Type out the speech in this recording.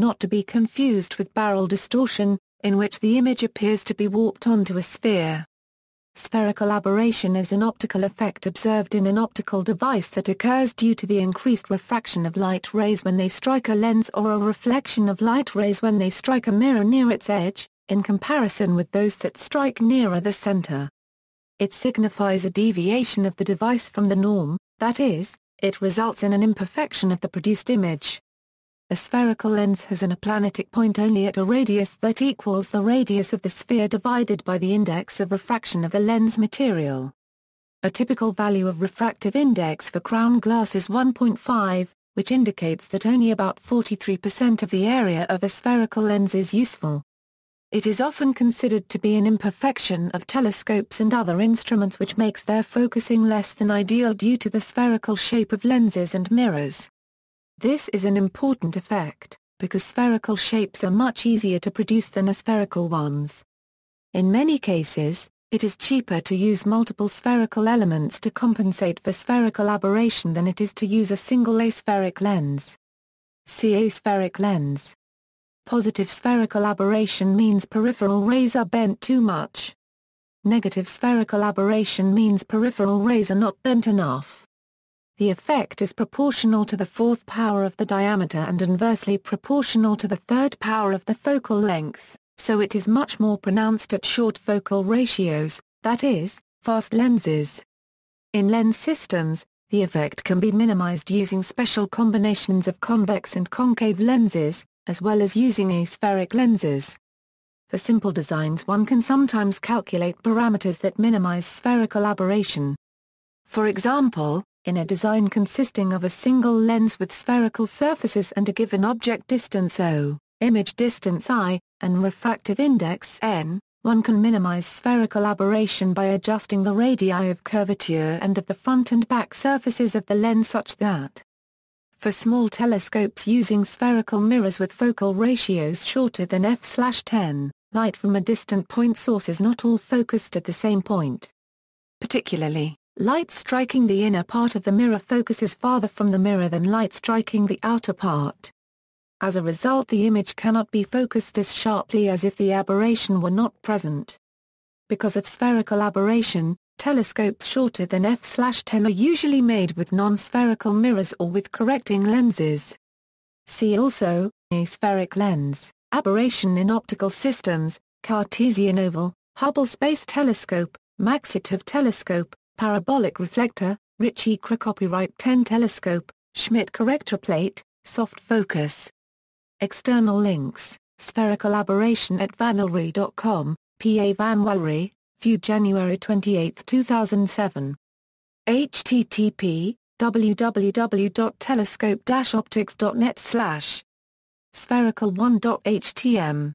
not to be confused with barrel distortion, in which the image appears to be warped onto a sphere. Spherical aberration is an optical effect observed in an optical device that occurs due to the increased refraction of light rays when they strike a lens or a reflection of light rays when they strike a mirror near its edge, in comparison with those that strike nearer the center. It signifies a deviation of the device from the norm, that is, it results in an imperfection of the produced image. A spherical lens has an aplanatic point only at a radius that equals the radius of the sphere divided by the index of refraction of the lens material. A typical value of refractive index for crown glass is 1.5, which indicates that only about 43% of the area of a spherical lens is useful. It is often considered to be an imperfection of telescopes and other instruments which makes their focusing less than ideal due to the spherical shape of lenses and mirrors. This is an important effect, because spherical shapes are much easier to produce than aspherical ones. In many cases, it is cheaper to use multiple spherical elements to compensate for spherical aberration than it is to use a single aspheric lens. See aspheric lens. Positive spherical aberration means peripheral rays are bent too much. Negative spherical aberration means peripheral rays are not bent enough. The effect is proportional to the fourth power of the diameter and inversely proportional to the third power of the focal length, so it is much more pronounced at short focal ratios, that is, fast lenses. In lens systems, the effect can be minimized using special combinations of convex and concave lenses, as well as using aspheric lenses. For simple designs one can sometimes calculate parameters that minimize spherical aberration. For example, in a design consisting of a single lens with spherical surfaces and a given object distance O, image distance I, and refractive index n, one can minimize spherical aberration by adjusting the radii of curvature and of the front and back surfaces of the lens such that for small telescopes using spherical mirrors with focal ratios shorter than f/10, light from a distant point source is not all focused at the same point. Particularly, Light striking the inner part of the mirror focuses farther from the mirror than light striking the outer part. As a result the image cannot be focused as sharply as if the aberration were not present. Because of spherical aberration, telescopes shorter than f/10 are usually made with non-spherical mirrors or with correcting lenses. See also, aspheric lens, aberration in optical systems, Cartesian oval, Hubble Space Telescope, Maksutov telescope, parabolic reflector, Ritchey-Chrétien telescope, Schmidt corrector plate, soft focus. External links, spherical aberration at vanwalree.com, P.A. van Walree, viewed January 28, 2007. http www.telescope-optics.net slash spherical1.htm